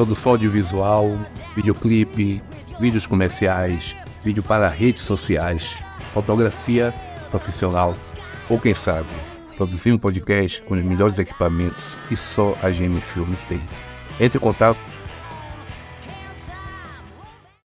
produção audiovisual, videoclipe, vídeos comerciais, vídeo para redes sociais, fotografia profissional ou quem sabe, produzir um podcast com os melhores equipamentos que só a GM Filme tem. Entre em contato